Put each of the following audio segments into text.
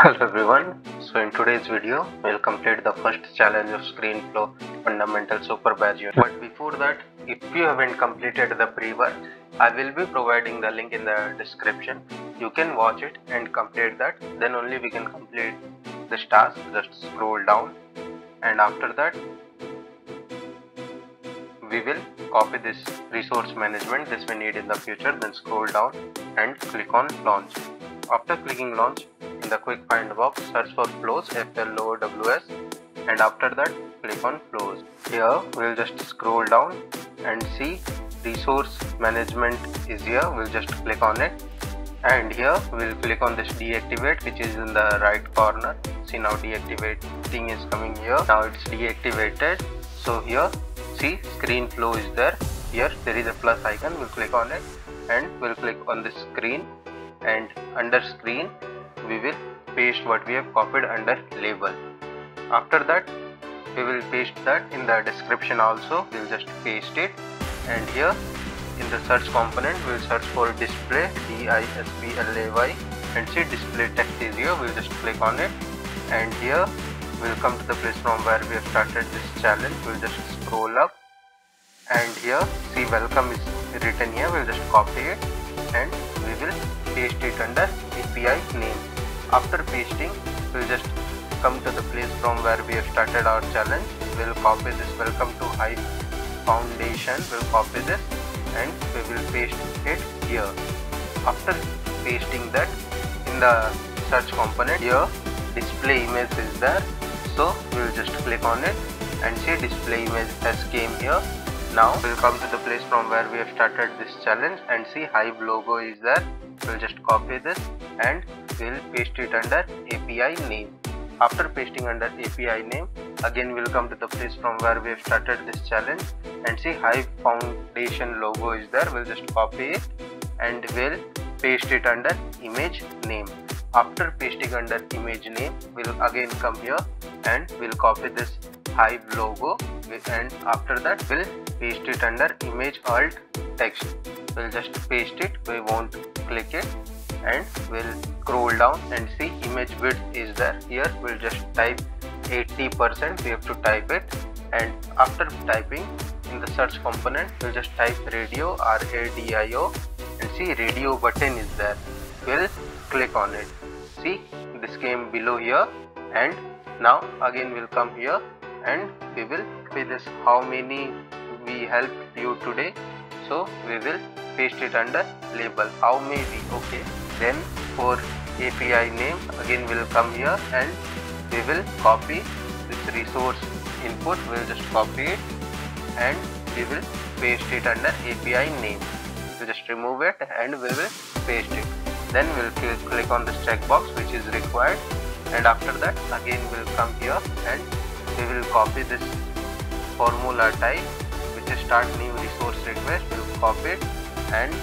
Hello everyone. So in today's video, we'll complete the first challenge of ScreenFlow Fundamental Superbadge. But before that, if you haven't completed the pre-work, I will be providing the link in the description. You can watch it and complete that. Then only we can complete this task. Just scroll down and after that, we will copy this resource management. This we need in the future. Then scroll down and click on launch. After clicking launch, in the quick find box search for flows FLOWS and after that click on flows. Here we'll just scroll down and see resource management is here. We'll just click on it. And here we'll click on this deactivate which is in the right corner. See now deactivate thing is coming here. Now it's deactivated. So here see screen flow is there. Here there is a plus icon. We'll click on it and we'll click on the screen. And under screen we will paste what we have copied under label. After that we will paste that in the description also. We'll just paste it. And here in the search component we'll search for display d-i-s-p-l-a-y and see display text is here. We'll just click on it. And here we'll come to the place from where we have started this challenge. We'll just scroll up. And here see welcome is written here. We'll just copy it. And we will paste it under API name. After pasting, we'll just come to the place from where we have started our challenge. We'll copy this welcome to Hive Foundation. We'll copy this and we will paste it here. After pasting that in the search component here display image is there so we'll just click on it and see display image has came here now we'll come to the place from where we have started this challenge and see hive logo is there we'll just copy this and we'll paste it under api name. After pasting under api name again we'll come to the place from where we have started this challenge and see hive foundation logo is there. We'll just copy it and we'll paste it under image name. After pasting under image name we'll again come here and we'll copy this hive logo and after that we'll paste it under image alt text. We'll just paste it. We won't click it and we'll scroll down and see image width is there. Here we'll just type 80 percent. We have to type it. And after typing in the search component we'll just type radio r-a-d-i-o and see radio button is there. We'll click on it. See this came below here. And now again we'll come here. And we will pay this how many we helped you today. So we will paste it under label. How many? Okay then for API name. Again we'll come here and we will copy this resource input. We'll just copy it and we will paste it under API name. We will just remove it and we will paste it. Then we'll click on this checkbox which is required. And after that again we'll come here and we will copy this formula type which is start new resource request. We'll copy it and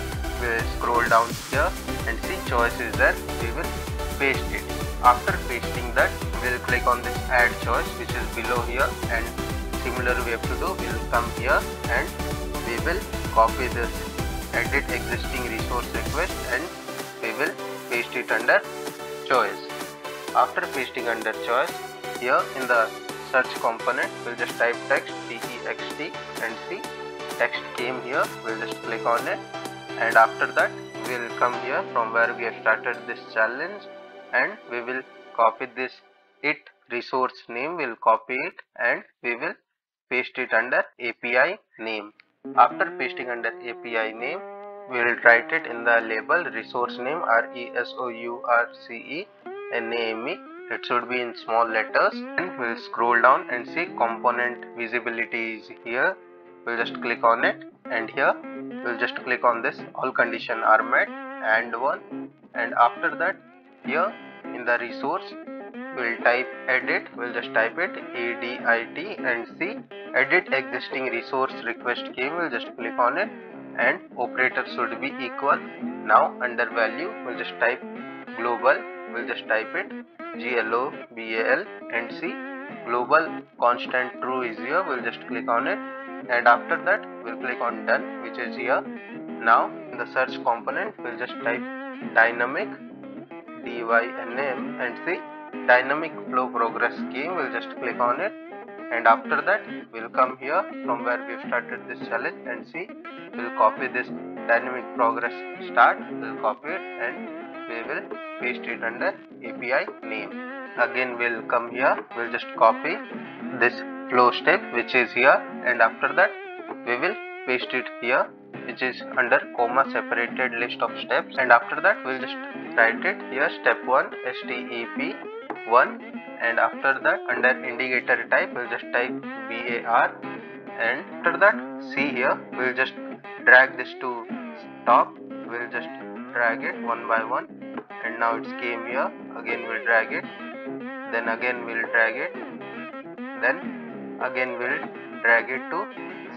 scroll down here and see choice is there we will paste it. After pasting that we'll click on this add choice which is below here and similar we have to do we'll come here and we will copy this edit existing resource request and we will paste it under choice. After pasting under choice here in the search component we'll just type text text and see text came here. We'll just click on it and after that we'll come here from where we have started this challenge. And we will copy this it resource name. We'll copy it and we will paste it under API name. After pasting under API name we will write it in the label resource name R E S O U R C E N A M E. It should be in small letters. And we'll scroll down and see component visibility is here. We'll just click on it and here we'll just click on this. All condition are met. And one. And after that here in the resource we'll type edit. We'll just type it. Edit and see edit existing resource request came we'll just click on it. And operator should be equal. Now under value we'll just type global. We'll just type it. Global and see global constant true is here. We'll just click on it and after that we'll click on done which is here. Now in the search component we'll just type dynamic dynm and see dynamic flow progress scheme we'll just click on it. And after that we'll come here from where we've started this challenge and see we'll copy this dynamic progress start we'll copy it and we will paste it under API name. Again we'll come here we'll just copy this flow step which is here and after that we will paste it here which is under comma separated list of steps and after that we'll just write it here step 1 step 1 and after that under indicator type we'll just type bar and after that see here we'll just drag this to top we'll just drag it one by one and now it's came here again we'll drag it then again we'll drag it then again we'll drag it to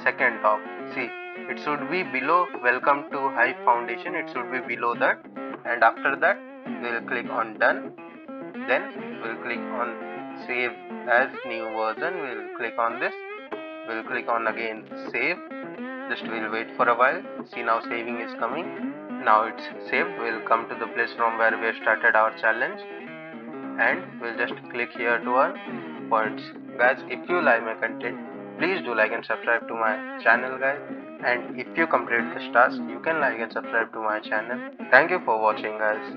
second top. See it should be below welcome to hive foundation. It should be below that. And after that we'll click on done. Then we'll click on save as new version. We'll click on this. We'll click on again save. Just we'll wait for a while. See now saving is coming. Now it's saved. We'll come to the place from where we started our challenge. And we'll just click here to our points guys if you like my content please do like and subscribe to my channel guys. And if you complete this task you can like and subscribe to my channel. Thank you for watching guys